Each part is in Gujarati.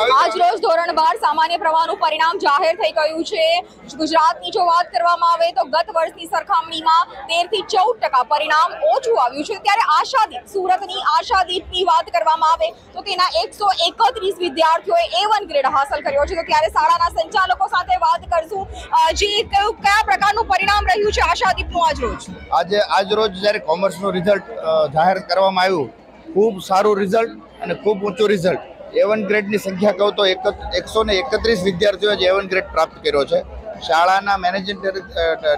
આજ રોજ ધોરણ બાર સામાન્ય પ્રવાહનું પરિણામ જાહેર થઈ ગયું છે. ગુજરાતની જો વાત કરવામાં આવે તો ગત વર્ષની સરખામણીમાં તેરથી ચૌદ ટકા પરિણામ ઓછું આવ્યું છે. ત્યારે આશાદીપ સુરતની આશાદીપની વાત કરવામાં આવે તો તેના એકસો એકત્રીસ વિદ્યાર્થીઓએ એ વન ગ્રેડ હાંસલ કર્યો છે. તો ત્યારે શાળાના સંચાલકો સાથે વાત કરશું. જે કયું કયા પ્રકારનું પરિણામ રહ્યું છે આશાદીપનું આજ રોજ આજે આજ રોજ જ્યારે કોમર્સનું રિઝલ્ટ જાહેર કરવામાં આવ્યું ખૂબ સારું રિઝલ્ટ અને ખૂબ ઊંચું રિઝલ્ટ એ ગ્રેડની સંખ્યા કહું તો એક એકસો ને એકત્રીસ વિદ્યાર્થીઓએ જ એ વન ગ્રેડ પ્રાપ્ત કર્યો છે. શાળાના મેનેજિંગ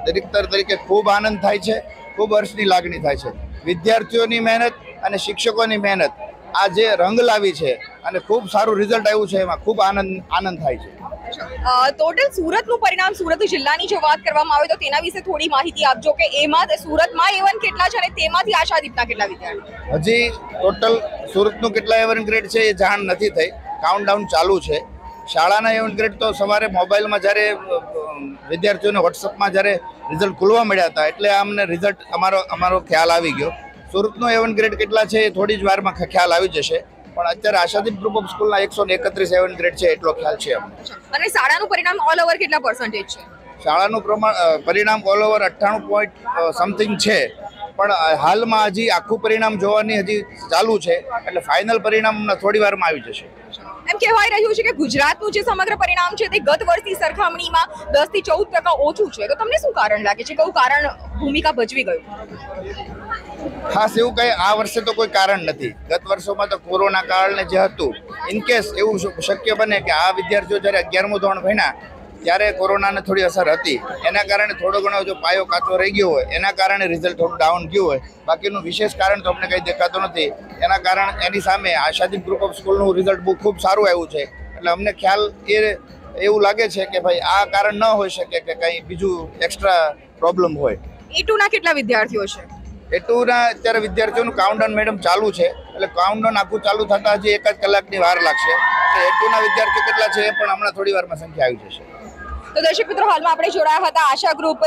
ડિરેક્ટર તરીકે ખૂબ આનંદ થાય છે, ખૂબ હર્ષની લાગણી થાય છે. વિદ્યાર્થીઓની મહેનત અને શિક્ષકોની મહેનત આ જે રંગ લાવી છે અને ખૂબ સારું રિઝલ્ટ આવ્યું છે એમાં ખૂબ આનંદ આનંદ થાય છે. ટોટલ સુરતનું પરિણામ સુરત જિલ્લાની જો વાત કરવામાં આવે તો તેના વિશે થોડી માહિતી આપજો કે એમાં સુરતમાં એવન કેટલા છે અને તેમાંથી આશાદીપના કેટલા વિદ્યાર્થીઓ? હજી ટોટલ સુરતનું કેટલા એવન ગ્રેડ છે એ જાણ નથી થઈ. કાઉન્ટડાઉન ચાલુ છે. શાળાના એવન ગ્રેડ તો સવારે મોબાઈલમાં જ્યારે વિદ્યાર્થીઓને વોટ્સઅપમાં જ્યારે રિઝલ્ટ ખુલવા મળ્યા હતા એટલે અમને રિઝલ્ટ અમારો અમારો ખ્યાલ આવી ગયો. સુરતનો એવન ગ્રેડ કેટલા છે એ થોડી જ વારમાં ખ્યાલ આવી જશે. પણ અત્યારે આશાદીપ ગ્રુપ ઓફ સ્કૂલના એકસો ને એકત્રીસ સેવન ગ્રેડ છે એટલો ખ્યાલ છે અમને અને શાળાનું પરિણામ ઓલ ઓવર કેટલા પર્સન્ટેજ છે? શાળાનું પ્રમાણ પરિણામ ઓલ ઓવર અઠ્ઠાણું પોઈન્ટ સમથિંગ છે. પણ હાલમાં હજી આખું પરિણામ જોવાની હજી ચાલુ છે એટલે ફાઇનલ પરિણામ થોડી વારમાં આવી જશે. કહેવાય રહ્યું છે કે ગુજરાતનું જે સમગ્ર પરિણામ છે તે ગત વર્ષની સરખામણીમાં દસથી ચૌદ ટકા ઓછું છે. તો તમને શું કારણ લાગે છે? કયું કારણ ભૂમિકા ભજવી ગયું? ખાસ એવું કંઈ આ વર્ષે તો કોઈ કારણ નથી. ગત વર્ષોમાં તો કોરોના કારણે જે હતું ઇનકેસ એવું શક્ય બને કે આ વિદ્યાર્થીઓ જ્યારે અગિયારમું ધોરણ ભણ્યા ત્યારે કોરોનાને થોડી અસર હતી. એના કારણે થોડો ઘણો જો પાયો કાચો રહી ગયો હોય એના કારણે રિઝલ્ટ થોડું ડાઉન ગયું હોય. બાકીનું વિશેષ કારણ તો અમને કંઈ દેખાતું નથી. એના કારણ એની સામે આશાદીપ ગ્રુપ ઓફ સ્કૂલનું રિઝલ્ટ બહુ ખૂબ સારું આવ્યું છે. એટલે અમને ખ્યાલ એ એવું લાગે છે કે ભાઈ આ કારણ ન હોઈ શકે કે કંઈ બીજું એક્સ્ટ્રા પ્રોબ્લેમ હોય. એ ના કેટલા વિદ્યાર્થીઓ છે? એટુના અત્યારે વિદ્યાર્થીઓનું કાઉન્ટડાઉન મેડમ ચાલુ છે. એટલે કાઉન્ટડાઉન આખું ચાલુ થતાં હજી એક જ કલાકની વાર લાગશે. એટલે એટુના વિદ્યાર્થીઓ કેટલા છે એ પણ હમણાં થોડી વારમાં સંખ્યા આવી જશે. તો દર્શક મિત્રો હાલમાં આપણે જોડાયા હતા આશા ગ્રુપ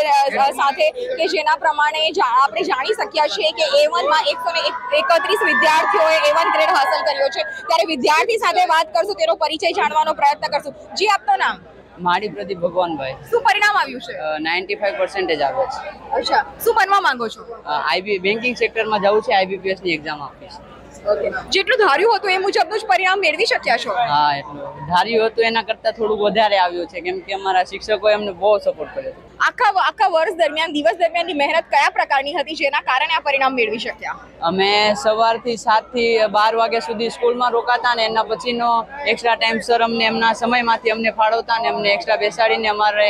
સાથે કે જેના પ્રમાણે આપણે જાણી શક્યા છીએ કે એ વનમાં એકસો ને એકત્રીસ વિદ્યાર્થીઓએ એ વન ગ્રેડ હાંસલ કર્યો છે. ત્યારે વિદ્યાર્થી સાથે વાત કરશું તેનો પરિચય જાણવાનો પ્રયત્ન કરશું. જી આપનું નામ? મારી પ્રદીપ ભગવાનભાઈ. શું પરિણામ આવ્યું છે? નાઇન્ટી ફાઈવ પર્સન્ટેજ આવે છે. અચ્છા શું બનવા માંગો છો? આઈબી બેન્કિંગ સેક્ટરમાં જવું છે આઈબીપીએસની એક્ઝામ આપીશ. ઓકે જેટલું ધાર્યું હતું એ મુજબનું જ પરિણામ મેળવી શક્યા છો? હા એટલું. ધાર્યું હતું એના કરતાં થોડુંક વધારે આવ્યું છે કેમ કે અમારા શિક્ષકોએ અમને બહુ સપોર્ટ કર્યો આખા આખા વર્ષ દરમિયાન દિવસ દરમિયાનની મહેનત કયા પ્રકારની હતી જેના કારણે આ પરિણામ મેળવી શક્યા? અમે સવારથી સાતથી બાર વાગ્યા સુધી સ્કૂલમાં રોકાતા ને એના પછીનો એક્સ્ટ્રા ટાઈમ સર અમને એમના સમયમાંથી અમને ફાળવતા ને અમને એક્સ્ટ્રા બેસાડીને અમારે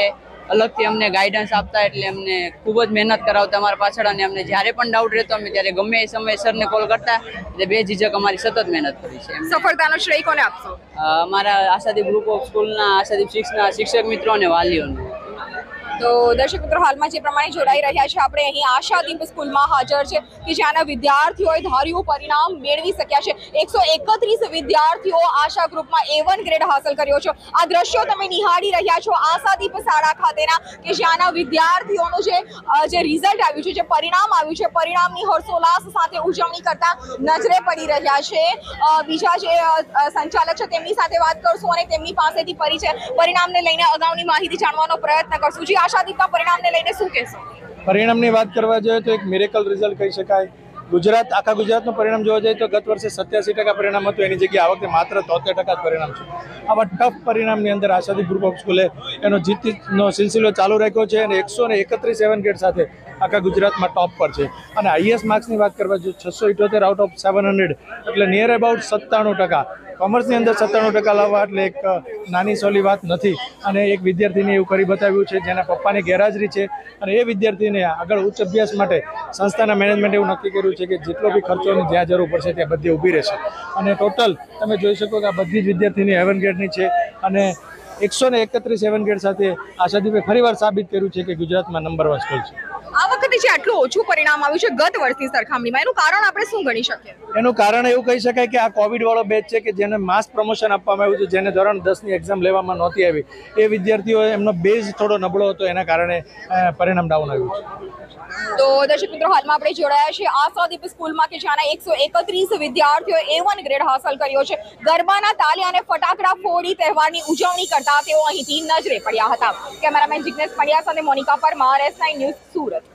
અલગથી અમને ગાઈડન્સ આપતા એટલે અમને ખૂબ જ મહેનત કરાવતા અમારા પાછળ અને અમને જ્યારે પણ ડાઉટ રહેતો અમે ત્યારે ગમે એ સમયે સરને કોલ કરતા. એટલે બે ઝીઝક અમારી સતત મહેનત કરી છે સફળતાનો શ્રેય કોને આપશો? અમારા આશાદીપ ગ્રુપ ઓફ સ્કૂલના આશાદીપ સિક્સના શિક્ષક મિત્રો અને વાલીઓને. તો દર્શક મિત્રો, હાલમાં જે પ્રમાણે જોડાઈ રહ્યા છે, આપણે અહીં આશાદીપ સ્કૂલમાં હાજર છે કે જ્યાંના વિદ્યાર્થીઓએ ધાર્યું પરિણામ મેળવી શક્યા છે. એકસો એકત્રીસ વિદ્યાર્થીઓ આશા ગ્રુપમાં એ વન ગ્રેડ હાંસલ કર્યો છે. આ દ્રશ્યો તમે નિહાળી રહ્યા છો આશા દીપ શાળા ખાતેના કે જ્યાંના વિદ્યાર્થીઓનું જે જે રિઝલ્ટ આવ્યું છે, જે પરિણામ આવ્યું છે, પરિણામની હર્ષોલ્લાસ સાથે ઉજવણી કરતા નજરે પડી રહ્યા છે. બીજા જે સંચાલક છે, તેમની સાથે વાત કરશું અને તેમની પાસેથી પરિચય, પરિણામને લઈને અગાઉની માહિતી જાણવાનો પ્રયત્ન કરશું. જી આશાદીપના પરિણામને લઈને શું કહેશો? પરિણામની વાત કરવા જોઈએ તો એક મિરેકલ રિઝલ્ટ કહી શકાય. ગુજરાત, આખા ગુજરાતનું પરિણામ જોવા જઈએ તો ગત વર્ષે સત્યાસી ટકા પરિણામ હતું. એની જગ્યાએ આ વખતે માત્ર તોતેર ટકા પરિણામ છે. આવા ટફ પરિણામની અંદર આશાદી ગ્રુપ ઓફ સ્કૂલે એનો જીતનો સિલસિલો ચાલુ રાખ્યો છે અને એકસો ને એકત્રીસ સેવન ગ્રેડ સાથે આખા ગુજરાતમાં ટોપ પર છે. અને હાઈએસ્ટ માર્ક્સની વાત કરવા જોઈએ છસો ઇઠોતેર આઉટ ઓફ સેવન હંડ્રેડ એટલે નિયર અબાઉટ સત્તાણું ટકા. કોમર્સની અંદર સત્તાણું ટકા લાવવા એટલે એક નાની સોલી વાત નથી. અને એક વિદ્યાર્થીને એવું કરી બતાવ્યું છે, જેના પપ્પાની ગેરહાજરી છે. અને એ વિદ્યાર્થીને આગળ ઉચ્ચ અભ્યાસ માટે સંસ્થાના મેનેજમેન્ટ એવું નક્કી કર્યું છે કે જેટલો બી ખર્ચોની જ્યાં જરૂર પડશે ત્યાં બધી ઊભી રહેશે. અને ટોટલ તમે જોઈ શકો કે આ બધી જ વિદ્યાર્થીની હેવન ગ્રેડની છે. અને એકસો ને એકત્રીસ હેવન ગ્રેડ સાથે આશાદીપે ફરીવાર સાબિત કર્યું છે કે ગુજરાતમાં નંબર વન સ્કૂલ છે. આ વખતે જે આટલું ઓછું પરિણામ આવ્યું છે ગત વર્ષની સરખામણીમાં એનું કારણ આપણે શું ગણી શકીએ? એનું કારણ એવું કહી શકાય કે આ કોવિડ વાળો બેચ છે કે જેને માસ પ્રમોશન આપવામાં આવ્યું છે જેને ધોરણ દસની એક્ઝામ લેવામાં નહોતી આવી એ વિદ્યાર્થીઓ એમનો બેઝ થોડો નબળો હતો એના કારણે પરિણામ ડાઉન આવ્યું છે. તો દર્શક મિત્રો હાલમાં આપણે જોડાયા છે આશાદીપ સ્કૂલમાં કે જ્યાંના એકસો એકત્રીસ વિદ્યાર્થીઓ એ વન ગ્રેડ હાંસલ કર્યો છે. ગરબાના તાલી અને ફટાકડા ફોડી તહેવારની ઉજવણી કરતા તેઓ અહીંથી નજરે પડ્યા હતા. કેમેરામેન જિગ્નેશ પંડ્યા સાથે Monika Parmar S nine news Surat.